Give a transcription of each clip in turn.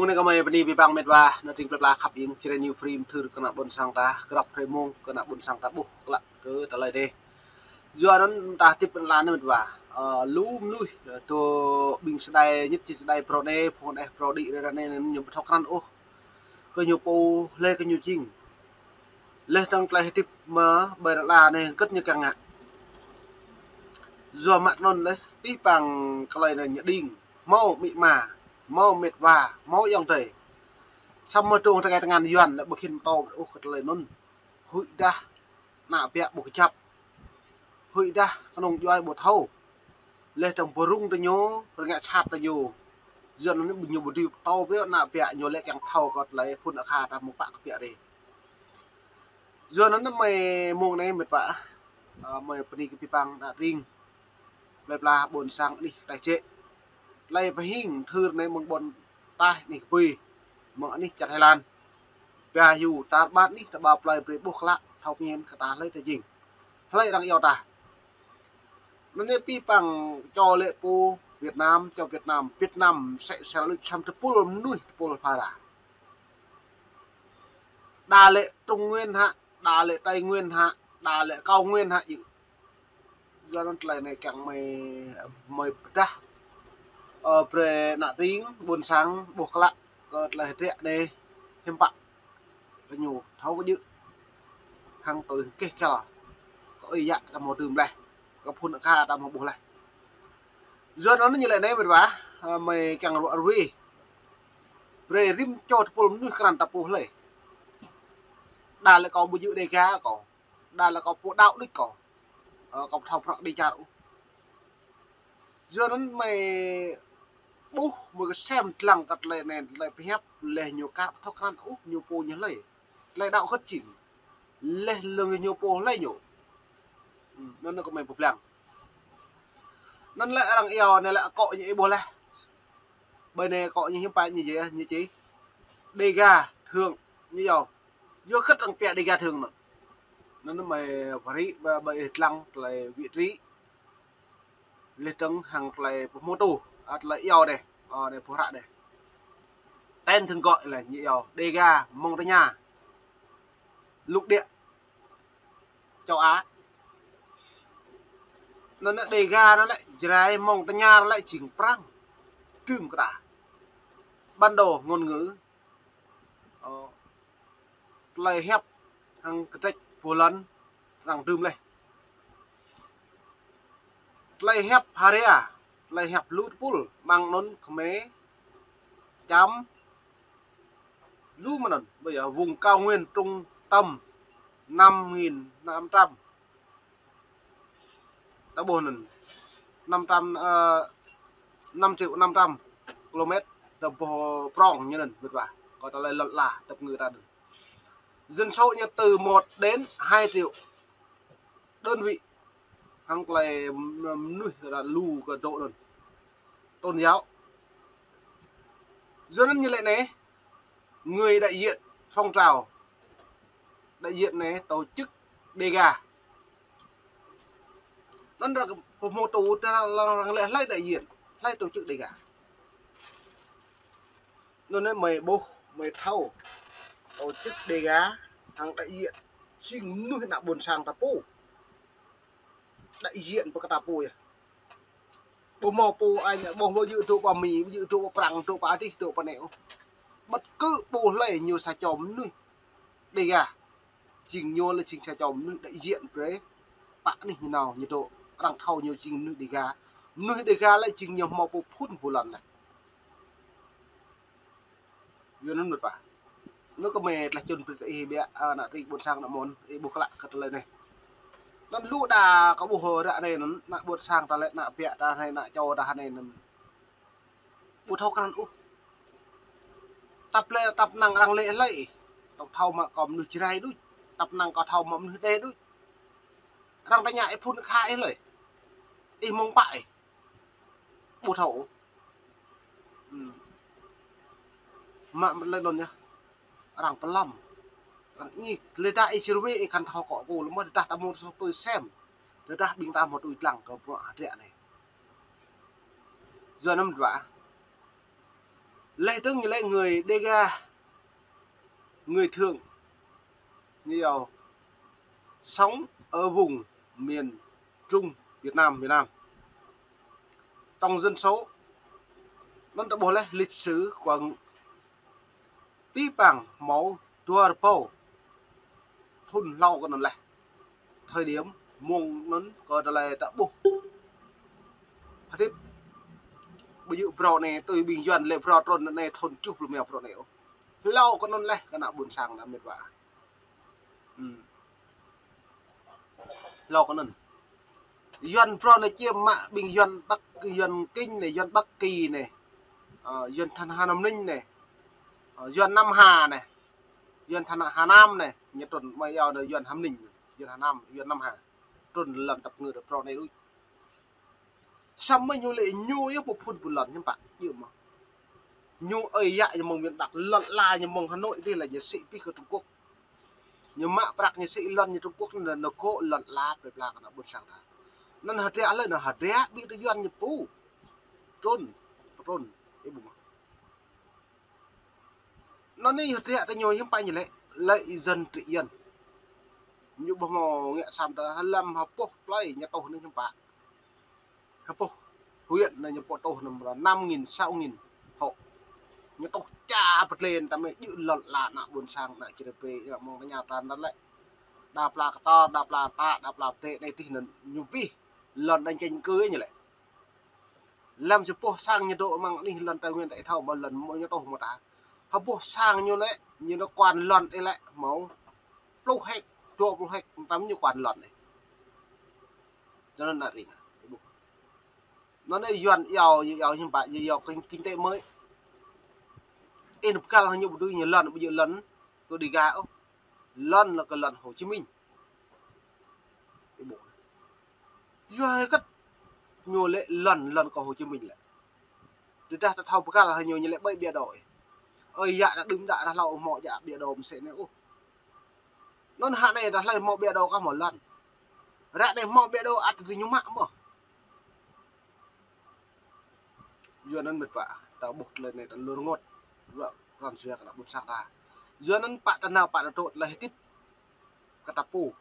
មុងនេះក៏មកពីវិបាំងមេតវ៉ានៅទីផ្លឹកឡាខាប់អៀងជ្រេនីវហ្វ្រីមធ្វើកណបុនសង្តាក្របព្រៃមុងកណបុនសង្តាបុកលគឺតឡៃទេយូអរនតាទីបឡានមេតវ៉ាអឺលូមនោះតូប៊ីងស្ដាយញឹកជីស្ដាយប្រូដេផូនអេសប្រូឌីរ៉ានេះខ្ញុំបថកក្រាន់អូគឺញូពូលេគឺញូជីងលេតាំងក្លេះទីមើបេរឡានេះគិតញឹកកាំងណាយូម៉ាក់ណុនលេទីប៉ាំងក្លេះនៅញ៉ឌីងម៉ូមីម៉ា មកមេតវ៉ាមកយ៉ាងទៅសំមើទួងថ្ងៃថ្ងៃយន់បើគិនតោអូគាត់លេនុនហ៊ុយដាស់ណាពៈបុកចាប់ហ៊ុយដាស់ក្នុងយយបុថោលេះតំបរុងតញោរងាក់ឆាត់តយោយន់នេះបញ្ញបុទីតោវាណាពៈញោលេកាំងថោគាត់លេភុនអខាតាមកបកពៈរេយន់នេះមិនមកណែមេតវ៉ាមកពីពីបាំងដាក់រីងលេប្លាបួនសាំងនេះតែជេ លេបហិងធឿននៃមងបនតានេះពីមកនេះចាត់ហើយឡានវាយូតាបាតនេះតបផ្លៃព្រៃបុះខ្លាក់ថោកញៀនកតាលើតែយិងផ្លៃរងយោតាมันនេះពីប៉ាំងចលេពូវៀតណាមចវៀតណាមវៀតណាមសេសាលុឆំតពុលមនុយតពុលផារ៉ាដាលេតុង nguyên ហាដាលេតៃ nguyên ហាដាលេកោ nguyên ហាយឺយកនឹងថ្លៃនៃកាំងមេមេផ្ដាស់ ờ pre nạ tiếng, buồn sáng, buộc lạ là lại rẻ đây thêm bạn cái nhiều thấu cái dự hàng tới, kê cho có ý dạ là một đường này. Có phun ca là một bộ này. Giờ nó như lại đây vậy vả mày càng loại rui pre rim cho pol khăn tập tapu này đà là có bùi dự đề ga có. Đà là có bộ đạo đức có. Ờ, có thọc đi chào giờ nó mày bu một cái xem lăng cật lệ này lại phải hép lệ nhiều cáp thóc ăn úp, nhiều po nhớ lệ lệ đạo khất chỉnh lệ lương nhiều po lệ nhiều. Nên nó có mày bục lăng nên lại rằng eo này lại cọ như bố lệ bên này cọ như hiếm phải như vậy như chí đề gà thường, như dầu vô khất rằng pẹ đề gà thường nữa. Nên nó mày phải bởi lăng, lại vị trí lệ trắng hàng lại mô tù at là yêu đây à, ờ đây phổ hạ đây. Tên thường gọi là nhị yêu Dega Mông Tây Nha. Lục địa châu Á. Nó lại Dega nó lại trái Mông Tây Nha nó lại chỉnh prang tüm cả ban đầu ngôn ngữ ờ, lại hẹp hàng cái trách phổ lân rằng tùm này lấy hẹp hà à lấy hẹp lút bùl mang nón khmé chấm lưu mà nần bây giờ vùng cao nguyên trung tâm năm nghìn năm trăm. Ta bồn nần năm trăm ờ, năm triệu năm trăm km tập prong như nần vượt vả. Có ta lại lật là tập người ta được. Dân số như từ 1 đến 2 triệu đơn vị hàng này nuôi là lù cái độ rồi tôn giáo. Do nên như lệ này, người đại diện phong trào, đại diện này tổ chức đề gà nên là một tổ là lại đại diện lại tổ chức đề gà nên là mày bố mày thâu tổ chức đề gà thằng đại diện xin nuôi nạ buồn sang tapu đại diện của tapu à bố mò bố anh bố mò dự tụ bà mì dự tụ bà prang tụ bà đi tụ bà nẻo. Bất cứ bố lệ nhiều xa chồng nuôi. Đây à chỉnh nhô là chỉnh xa chồng nuôi đại diện đấy. Bạn này như nào, như độ đang thâu nhiều chỉnh nuôi đi gà. Nuôi đi gà lại chỉnh nhiều mò bố phun một lần này. Vừa nó một phải nó có mệt là chân bị bị à nãy đi buồn sang nãy món đi buộc lại cất lên này nó lũ đà có bù hờ đã này nó nạ buat sang ta lại nạ bẹ ta hay nạ cho ta này nó bù thâu kan u tập lệ, tập năng răng lệ lệ tập thâu mà còn nửa chơi đuôi. Tập năng có thâu mà nửa đê đuôi. Răng ta nhại phun khai lời. Y mong bại. Bù thâu. Ừ. Mà lên đồn nhá răng pelom ni leda e chirwe e kan thao ko ko lo mo da ta mo so to sem da bing ta mo tu tlang ko pro ade ne giờ năm dva lệ tức như lệ người Dega người thường nhiều sống ở vùng miền Trung Việt Nam Việt Nam. Trong dân số. Nó đã bố lẽ lịch sử của tí bằng máu tua po thun lau con này thời điểm mong nó có là đã bố tiếp. Bây giờ pro này, tôi bình duyên lệ pro tròn này, thôn chụp luôn mèo pro này lau con này cái nào buồn sang là mệt vả lau con này. Duyên pro này chia mạ bình duyên bắc duyên kinh này duyên bắc kỳ này. Ờ, Dân duyên thần hà nam ninh này. Ờ, Dân duyên nam hà này dân thần hà nam này, nhật tuần mai giờ này dân hàm ninh dân hà nam dân nam hà. Tuần lần tập người được pro này đôi sama lệ le nyu một po phun lần nhưng bạn yêu mà. Nhu ơi dạ nhưng mong miền Bắc lần là nhưng mong hà nội, đây là nhà sĩ pi của trung quốc. Nhưng mà bạc nhà sĩ lần như trung quốc là nó cố lần là về là nó buồn sang ra. Nên hạt rẻ lên là hạt rẻ, bị cái dân nhập phú trôn trôn, cái bụng nó nên hạt rẻ ta nhồi hiếm bay như lệ lệ dân trị yên như bông mò nghệ sam ta lâm hợp bộ play nhà tổ nên hiếm hợp bộ huyện là nhập tổ nằm là năm nghìn, sáu nghìn hộ. Nhà tổ cha bật lên, ta mới giữ lợn là nạ buồn sang lại chỉ được về, là mong cái nhà ta đó lại đạp là to, đạp là ta đạp là tệ này thì nên nhiều vi lần đánh tranh cưới như lệ làm cho bộ sang nhiệt độ mang đi lần tài nguyên đại thầu một lần mỗi nhiệt độ một tá hấp bộ sang như lệ như nó quan lần đây lại máu lúc hết trộm lúc hết tắm như quan lần này. Cho nên là gì nè nó đây yuan giàu giàu hiện tại giàu kinh kinh tế mới. Em được cao như một đôi nhiều lần bây giờ lần tôi đi gạo lần là cái lần Hồ Chí Minh. Rồi bộ. Cất nhiều lệ lần lần của Hồ Chí Minh lại chúng ta ta thâu là nhiều như lệ bây bia đổi ơi dạ đã đứng đã đã lâu mọi dạ bia đồ sẽ nếu nó hạ này đã lấy mọi bia đồ các một lần. Ra đây mọi bia đồ ăn từ nhúng mạng mà. Nan tao pa ta buk le ne tan lur ngot ra ran suya kana but saka nan pa tan na pa na to tiếp hitip kata pu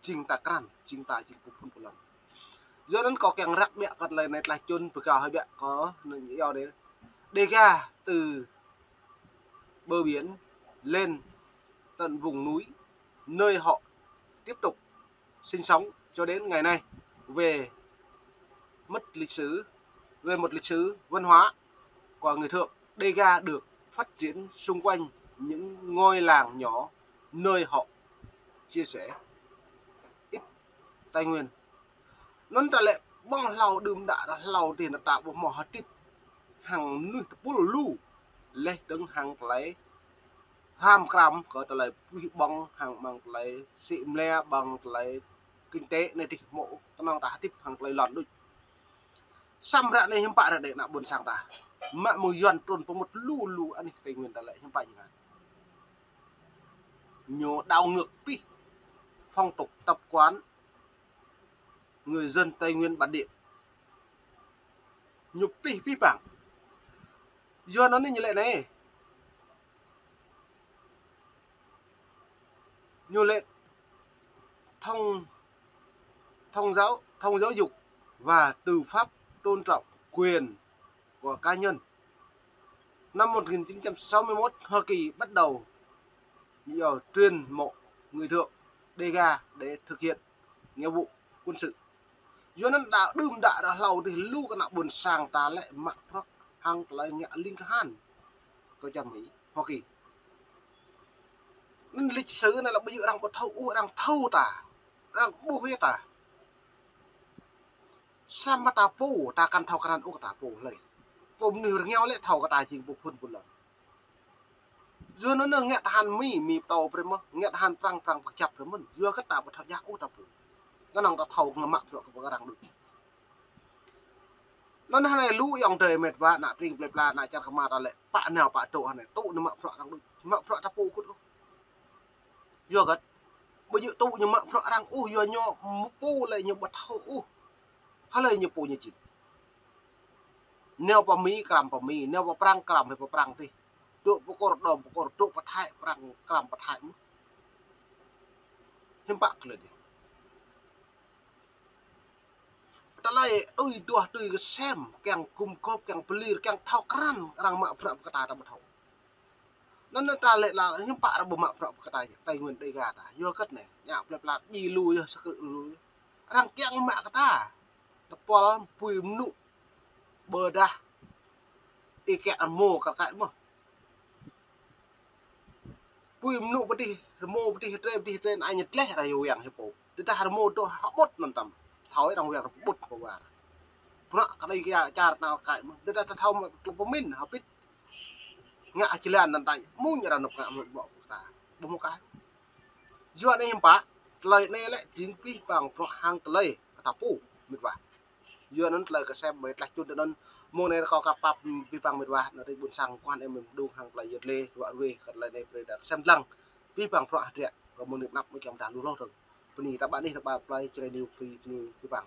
chính ta kran chính ta không một lần, giờ nó có kèng rắc bẹ cật lên này là chôn vừa cả hơi bẹ có những yêu đấy. Đề ga từ bờ biển lên tận vùng núi nơi họ tiếp tục sinh sống cho đến ngày nay. Về mất lịch sử, về một lịch sử văn hóa của người thượng Dega được phát triển xung quanh những ngôi làng nhỏ nơi họ chia sẻ ít tài nguyên. Nón ta lệ băng lầu đùm đã là lầu tiền đã tạo bộ mỏ hạt tít, hàng nuôi tập bút lấy đứng hàng lấy ham kram có ta lấy quý băng hàng bằng lấy xịm le bằng lấy kinh tế này thì mộ. Ta năng ta tiếp hàng lấy lòn đôi này ne bạn là để na buồn sang ta. Mà ma mu yon một pomot lu anh ani tây nguyên ta lại himpa như nhổ đau ngược pi. Phong tục tập quán. Người dân tây nguyên bản địa. Nhục pi pi bảng do nó như lệ này như lệ thông thông giáo thông giáo dục và từ pháp tôn trọng quyền của cá nhân. Năm 1961, Hoa Kỳ bắt đầu nhờ tuyên mộ người thượng Dega để thực hiện nghĩa vụ quân sự. Do nó đã đùm đã đã lâu thì lưu cái nào buồn sàng ta lại mặc hàng hang telainya lingkahan kau jami hoki nên lịch sử này là bây giờ đang có thâu u đang thâu ta đang bu huyết ta sam ta pu ta căn thâu căn u ta pu lời pum nửa nghèo lệ thâu cái tài chính bu phun bu lần dưa nó nửa nghẹt hàn mi mi tàu brim nghẹt hàn prang prang chập rồi mình dưa cái ta bu thâu giác u ta pu cái nàng ta thâu ngầm mặn rồi cái đang được នោះណាលូយ៉ាងទៅមេតវ៉ាណាព្រីងផ្លេផ្លាណាចាត់កម៉ាតអលប៉ណៅប៉តូហ្នឹងទូនមកប្រក់ដល់ដូចមកប្រក់តាពូគុតយកគាត់បើយកទូញមកប្រក់រាំងអ៊ូយកញោពូលេញបថោអ៊ូហើយញពូញជីនៅប៉មីក្រាំប៉មីនៅប៉ប្រាំងក្រាំហើយប៉ប្រាំងទេទូបករដមបករទូបថៃប្រាំងក្រាំបថៃខ្ញុំបាក់ខ្លួនទេ តឡៃអ៊ុយទោះទុយកសែមកាំងគុំកបកាំងពលីរកាំងថោក្រាន់រាំងម៉ាក់ប្រាក់កតារបស់ថោนั่นนั่นตาเละลาหิมปะระบบมะปรอบกระต่ายไตเงินได้กาตาโยกัดเนี่ยอยากเปลปลาดยีลุยสักลุยรังเกียงมะกระตาตะปอลปุยมนุเบอร์ดาอีแกอโมกระต่ายมั้งปุยมนุปฏิระโมปฏิเตรปฏิเตรนายเงี้ยเละอะไรอยู่อย่างเฮปโปแต่ถ้าระโมตัวหอบดนั่นตั้ม ថយរងវាកពុតបវរព្រោះក្តីគេអាចារ្យណៅកាយមកទៅថាថោមកពុំមិនហៅពិតងាក់អាចលានណតៃមួយរណុកមកបកតាបំមកហើយយួននេះបាក្លៃនេះលេជីងពីបងប្រោះហាងក្លៃតាពូមិតវ៉ាយួននឹងក្លៃកសែមិនផ្លាស់ជូនទៅដល់មកនេះក៏កាប់ពីបងមិតវ៉ានៅទីបុនសាំងគាត់ឯមិនឌូហាងក្លៃយត់លេវ៉ាវេក្លៃនេះព្រៃតាកសែមឡងពីបងប្រោះអរិយក៏មកនឹកណាប់មកចាំតាលុះលោះទៅ ព្នីតបានេះតបាផ្លៃជ្រៃនីវហ្វីព្នីពីបាំង